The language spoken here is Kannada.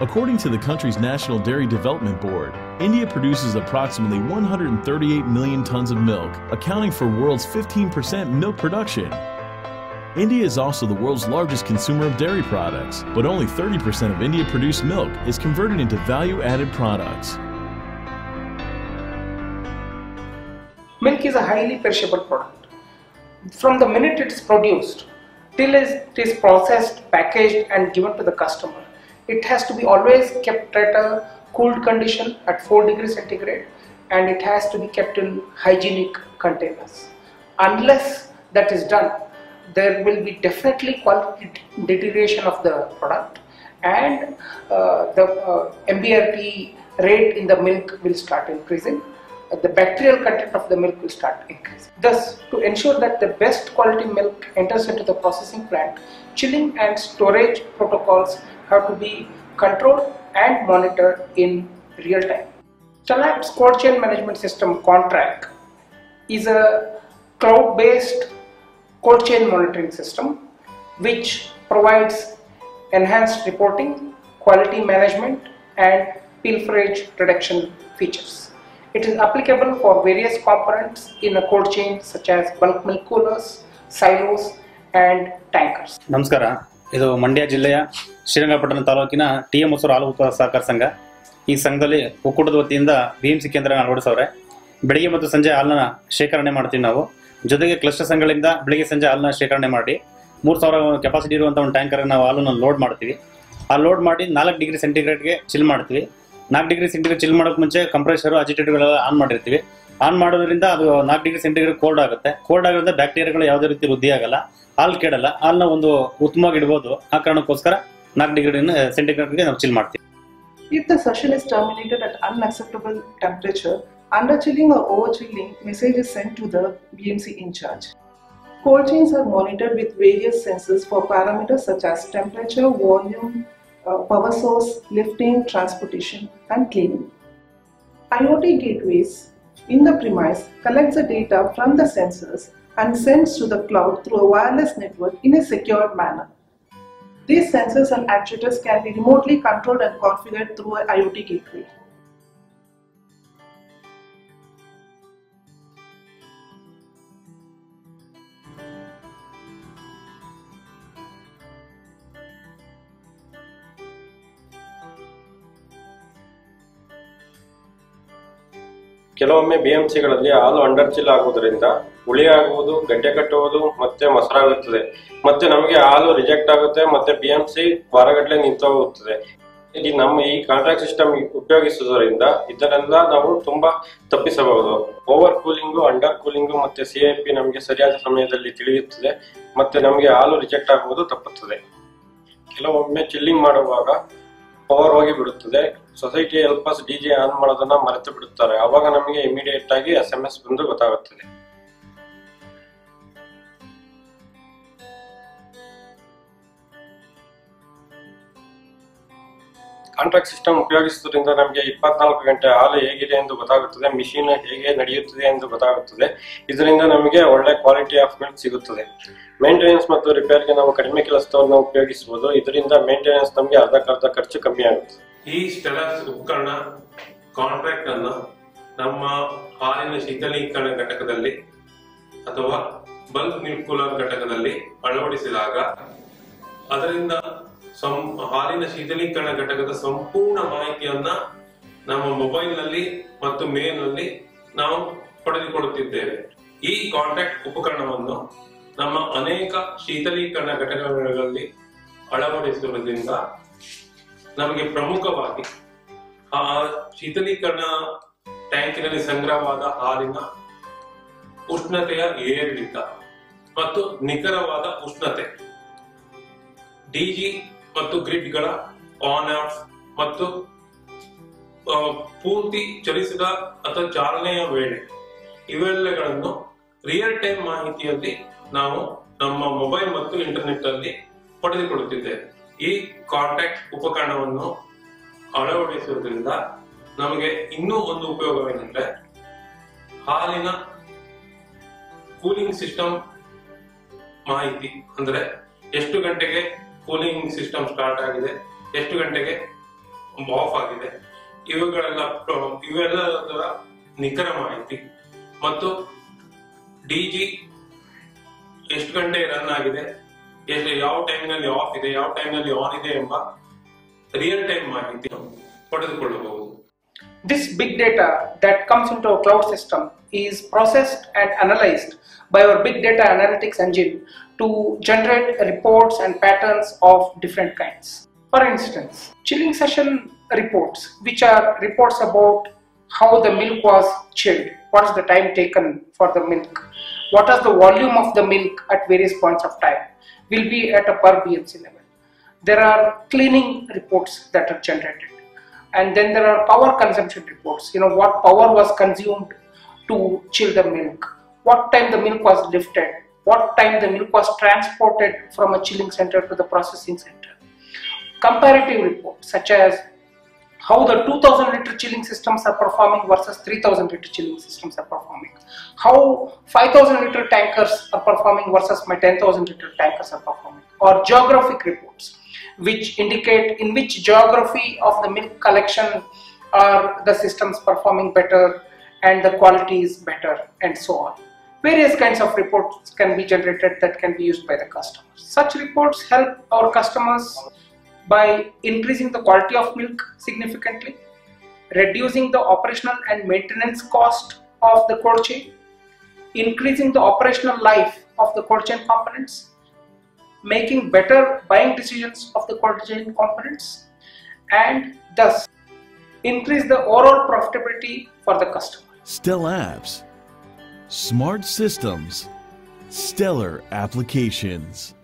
According to the country's National Dairy Development Board, India produces approximately 138 million tons of milk, accounting for world's 15% milk production. India is also the world's largest consumer of dairy products, but only 30% of India produced milk is converted into value added products. Milk is a highly perishable product. From the minute it is produced till it is processed, packaged, and given to the customer, it has to be always kept at a cooled condition at 4 degrees centigrade and it has to be kept in hygienic containers. Unless that is done, there will be definitely quality deterioration of the product and uh, the uh, MBRP rate in the milk will start increasing. The bacterial content of the milk will start increasing. Thus, to ensure that the best quality milk enters into the processing plant, chilling and storage protocols have to be controlled and monitored in real time. Stellab Squad Chain Management System contract is a cloud-based cold chain monitoring system which provides enhanced reporting, quality management and pilferage reduction features. It is applicable for various components in a cold chain such as bulk milk coolers, silos and tankers. Namaskara. ಇದು ಮಂಡ್ಯ ಜಿಲ್ಲೆಯ ಶ್ರೀರಂಗಪಟ್ಟಣ ತಾಲೂಕಿನ ಟಿ ಎಂ ಹೊಸೂರು ಹಾಲು ಉತ್ಪಾದಕ ಸಹಕಾರ ಸಂಘ. ಈ ಸಂಘದಲ್ಲಿ ಒಕ್ಕೂಟದ ವತಿಯಿಂದ ಬಿ ಎಂ ಸಿ ಕೇಂದ್ರ ಅಳವಡಿಸವ್ರೆ. ಬೆಳಿಗ್ಗೆ ಮತ್ತು ಸಂಜೆ ಹಾಲನ್ನ ಶೇಖರಣೆ ಮಾಡ್ತೀವಿ ನಾವು. ಜೊತೆಗೆ ಕ್ಲಸ್ಟರ್ ಸಂಘಗಳಿಂದ ಬೆಳಿಗ್ಗೆ ಸಂಜೆ ಹಾಲನ್ನ ಶೇಖರಣೆ ಮಾಡಿ ಮೂರು ಸಾವಿರ ಕೆಪಾಸಿಟಿ ಇರುವಂಥ ಒಂದು ಟ್ಯಾಂಕರ್ ನಾವು ಹಾಲನ್ನು ಲೋಡ್ ಮಾಡ್ತೀವಿ. ಆ ಲೋಡ್ ಮಾಡಿ ನಾಲ್ಕು ಡಿಗ್ರಿ ಸೆಂಟಿಗ್ರೇಡ್ಗೆ ಚಿಲ್ ಮಾಡ್ತೀವಿ. ನಾಲ್ಕು ಡಿಗ್ರಿ ಸೆಂಟಿಗ್ರೇಡ್ ಚಿಲ್ ಮಾಡೋಕ್ಕೆ ಮುಂಚೆ ಕಂಪ್ರೆಷರು ಅಜಿಟೇಟರ್ಗಳೆಲ್ಲ ಆನ್ ಮಾಡಿರ್ತೀವಿ. ಆನ್ ಮಾಡೋದ್ರಿಂದ ಅದು ನಾಲ್ಕು ಡಿಗ್ರಿ ಸೆಂಟಿಗ್ರೇಡ್ ಕೋಲ್ಡ್ ಆಗುತ್ತೆ ಕೋಲ್ಡ್ ಆಗೋದ್ರಿಂದ ಬ್ಯಾಕ್ಟೀರಿಯಾಗಳು ಯಾವುದೇ ರೀತಿ ವೃದ್ಧಿ ಆಗಲ್ಲ ಹಾಲು ಕೆಡಲ್ಲ ಹಾಲನ್ನ ಒಂದು ಉತ್ತಮವಾಗಿ ಇಡ್ಬೋದು ಆ ಕಾರಣಕ್ಕೋಸ್ಕರ ನಾಲ್ಕು ಡಿಗ್ರಿ ಸೆಂಟಿಗ್ರೇಡ್ಗೆ ನಾವು ಚಿಲ್ ಮಾಡ್ತೀವಿ If the session is terminated at unacceptable temperature, under chilling or over chilling, message is sent to the BMC in charge. Cold chains are monitored with various sensors for parameters such as temperature, volume, uh, power source, lifting, transportation, and cleaning. IoT gateways in the premise collects the data from the sensors and sends to the cloud through a wireless network in a secure manner. These sensors and actuators can be remotely controlled and configured through an IoT gateway. ಕೆಲವೊಮ್ಮೆ ಬಿಎಂಸಿಗಳಲ್ಲಿ ಹಾಲು ಅಂಡರ್ ಚಿಲ್ ಆಗುವುದರಿಂದ ಹುಳಿ ಆಗುವುದು ಗಡ್ಡೆ ಕಟ್ಟುವುದು ಮತ್ತೆ ಮೊಸರಾಗುತ್ತದೆ. ಮತ್ತೆ ನಮಗೆ ಹಾಲು ರಿಜೆಕ್ಟ್ ಆಗುತ್ತೆ, ಮತ್ತೆ ಬಿಎಂಸಿ ವಾರಗಟ್ಟಲೆ ನಿಂತು ಹೋಗುತ್ತದೆ. ಇಲ್ಲಿ ನಮ್ಮ ಈ ಕಾಂಟ್ರಾಕ್ಟ್ ಸಿಸ್ಟಮ್ ಉಪಯೋಗಿಸುವುದರಿಂದ ಇದನ್ನೆಲ್ಲ ನಾವು ತುಂಬಾ ತಪ್ಪಿಸಬಹುದು. ಓವರ್ ಕೂಲಿಂಗು, ಅಂಡರ್ ಕೂಲಿಂಗು ಮತ್ತೆ ಪಿ ನಮಗೆ ಸರಿಯಾದ ಸಮಯದಲ್ಲಿ ತಿಳಿಯುತ್ತದೆ. ಮತ್ತೆ ನಮಗೆ ಹಾಲು ರಿಜೆಕ್ಟ್ ಆಗುವುದು ತಪ್ಪುತ್ತದೆ. ಕೆಲವೊಮ್ಮೆ ಚಿಲ್ಲಿಂಗ್ ಮಾಡುವಾಗ ಪವರ್ ಹೋಗಿ ಬಿಡುತ್ತದೆ. ಸೊಸೈಟಿ ಹೆಲ್ಪರ್ಸ್ ಡಿಜೆ ಆನ್ ಮಾಡೋದನ್ನ ಮರೆತು ಬಿಡುತ್ತಾರೆ. ಅವಾಗ ನಮಗೆ ಇಮಿಡಿಯೇಟ್ ಆಗಿ ಎಸ್ ಎಂ ಎಸ್ ಬಂದು ಗೊತ್ತಾಗುತ್ತದೆ. ಕಾಂಟ್ರಾಕ್ಟ್ ಸಿಸ್ಟಮ್ ಉಪಯೋಗಿಸುವುದರಿಂದ ನಮಗೆ ಇಪ್ಪತ್ನಾಲ್ಕು ಗಂಟೆ ಹಾಲು ಹೇಗಿದೆ ಎಂದು ಗೊತ್ತಾಗುತ್ತದೆ, ಮಿಷಿನ್ ಹೇಗೆ ನಡೆಯುತ್ತದೆ ಎಂದು ಗೊತ್ತಾಗುತ್ತದೆ. ಇದರಿಂದ ನಮಗೆ ಒಳ್ಳೆ ಕ್ವಾಲಿಟಿ ಆಫ್ ಮಿಲ್ಕ್ ಸಿಗುತ್ತದೆ. ಮೇಂಟೆನೆನ್ಸ್ ಮತ್ತು ರಿಪೇರ್ಗೆ ನಾವು ಕಡಿಮೆ ಕೆಲಸವನ್ನು ಉಪಯೋಗಿಸಬಹುದು. ಇದರಿಂದ ಮೇಂಟೆನೆನ್ಸ್ ನಮಗೆ ಅರ್ಧಕ್ಕರ್ಧ ಖರ್ಚು ಕಮ್ಮಿ ಆಗುತ್ತೆ. ಈ ಸ್ಟೆಲಸ್ ಉಪಕರಣ ಕಾಂಟ್ರಾಕ್ಟ್ ಅನ್ನು ನಮ್ಮ ಹಾಲಿನ ಶೀತಲೀಕರಣ ಘಟಕದಲ್ಲಿ ಅಥವಾ ಬಲ್ಕ್ ಮಿಲ್ಕ್ ಕೂಲರ್ ಘಟಕದಲ್ಲಿ ಅಳವಡಿಸಿದಾಗ ಅದರಿಂದ ಸಂ- ಹಾಲಿನ ಶೀತಲೀಕರಣ ಘಟಕದ ಸಂಪೂರ್ಣ ಮಾಹಿತಿಯನ್ನ ನಮ್ಮ ಮೊಬೈಲ್ನಲ್ಲಿ ಮತ್ತು ಮೇಲ್ನಲ್ಲಿ ನಾವು ಪಡೆದುಕೊಳ್ಳುತ್ತಿದ್ದೇವೆ. ಈ ಕಾಂಟ್ಯಾಕ್ಟ್ ಉಪಕರಣವನ್ನು ನಮ್ಮ ಅನೇಕ ಶೀತಲೀಕರಣ ಘಟಕಗಳಲ್ಲಿ ಅಳವಡಿಸುವುದರಿಂದ ನಮಗೆ ಪ್ರಮುಖವಾಗಿ ಆ ಶೀತಲೀಕರಣ ಟ್ಯಾಂಕಿನಲ್ಲಿ ಸಂಗ್ರಹವಾದ ಹಾಲಿನ ಉಷ್ಣತೆಯ ಏರಿಳಿತ ಮತ್ತು ನಿಖರವಾದ ಉಷ್ಣತೆ. ಡಿಜಿ ಮತ್ತು ಗ್ರಿಡ್ಗಳ ಆನ್ ಆಫ್ ಮತ್ತು ಪೂರ್ತಿ ಚಲಿಸಿದ ಅಥವಾ ಚಾಲನೆಯ ವೇಳೆ. ಇವೆಲ್ಲಗಳನ್ನು ರಿಯಲ್ ಟೈಮ್ ಮಾಹಿತಿಯಲ್ಲಿ ನಾವು ನಮ್ಮ ಮೊಬೈಲ್ ಮತ್ತು ಇಂಟರ್ನೆಟ್ ಅಲ್ಲಿ ಪಡೆದುಕೊಳ್ಳುತ್ತಿದ್ದೇವೆ. ಈ ಕಾಂಟ್ಯಾಕ್ಟ್ ಉಪಕರಣವನ್ನು ಅಳವಡಿಸುವುದರಿಂದ ನಮಗೆ ಇನ್ನೂ ಒಂದು ಉಪಯೋಗವೇನೆಂದ್ರೆ, ಹಾಲಿನ ಕೂಲಿಂಗ್ ಸಿಸ್ಟಮ್ ಮಾಹಿತಿ. ಅಂದ್ರೆ ಎಷ್ಟು ಗಂಟೆಗೆ ಕೂಲಿಂಗ್ ಸಿಸ್ಟಮ್ ಸ್ಟಾರ್ಟ್ ಆಗಿದೆ. ಎಷ್ಟು ಗಂಟೆಗೆ? ಆಫ್ ಆಗಿದೆ. ಇವುಗಳೆಲ್ಲ ಇವೆಲ್ಲದರ ನಿಖರ ಮಾಹಿತಿ. ಮತ್ತು ಡಿಜಿ ಎಷ್ಟು ಗಂಟೆ ರನ್ ಆಗಿದೆ, ಎಷ್ಟು, ಯಾವ ಟೈಮ್ನಲ್ಲಿ ಆಫ್ ಇದೆ, ಯಾವ ಟೈಮ್ನಲ್ಲಿ ಆನ್ ಇದೆ ಎಂಬ ರಿಯಲ್ ಟೈಮ್ ಮಾಹಿತಿ ಪಡೆದುಕೊಳ್ಳಬಹುದು. This big data that comes into a cloud system is processed and analyzed by our big data analytics engine to generate reports and patterns of different kinds. For instance, chilling session reports, which are reports about how the milk was chilled, what is the time taken for the milk, what is the volume of the milk at various points of time, will be at a per BMC level. There are cleaning reports that are generated. And then there are power consumption reports. You know what power was consumed to chill the milk? What time the milk was lifted what time the milk was transported from a chilling center to the processing center. Comparative reports such as how the 2000 liter chilling systems are performing versus 3000 liter chilling systems are performing. How 5000 liter tankers are performing versus my 10000 liter tankers are performing. Or geographic reports which indicate in which geography of the milk collection are the systems performing better and the quality is better and so on. Various kinds of reports can be generated that can be used by the customers. Such reports help our customers by increasing the quality of milk significantly, reducing the operational and maintenance cost of the cold chain, increasing the operational life of the cold chain components, making better buying decisions of the cold chain components and thus increase the overall profitability for the customer. Stellabs. Smart systems. Stellar applications.